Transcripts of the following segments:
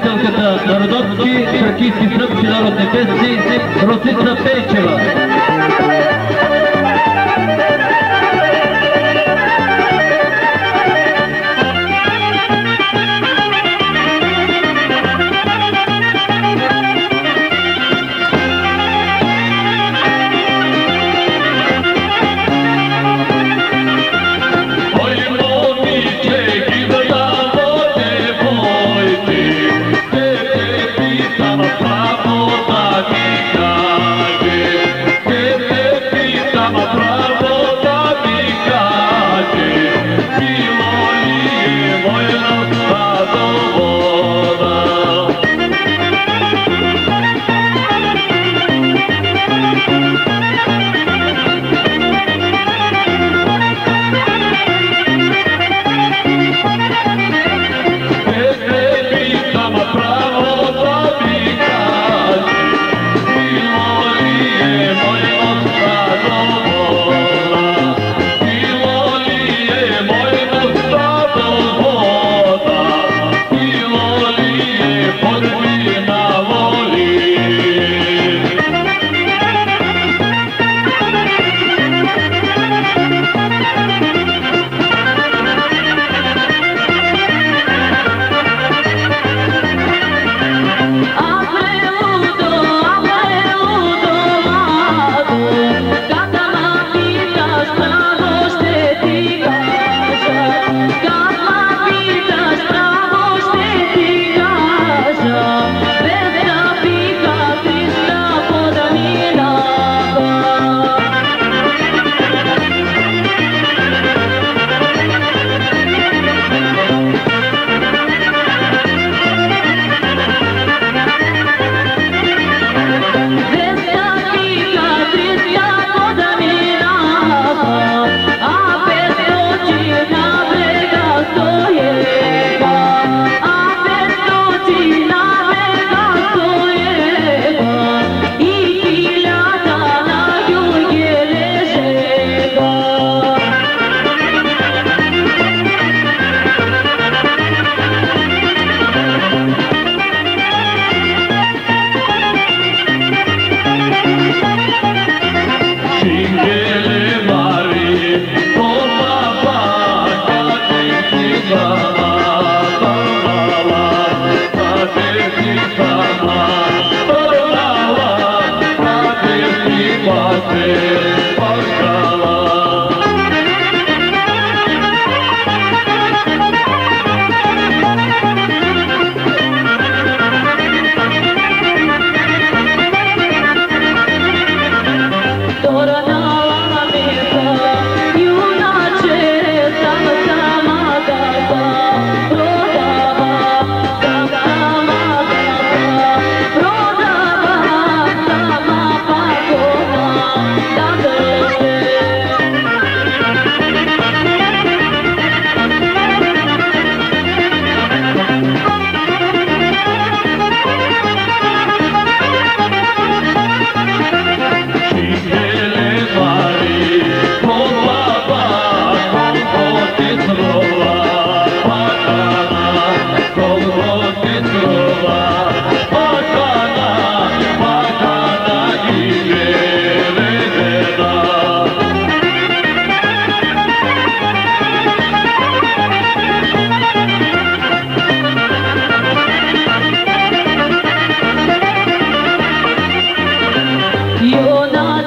учителката на родовски Тракийски сръбски народ небесни, Росица Пейчева.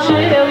you.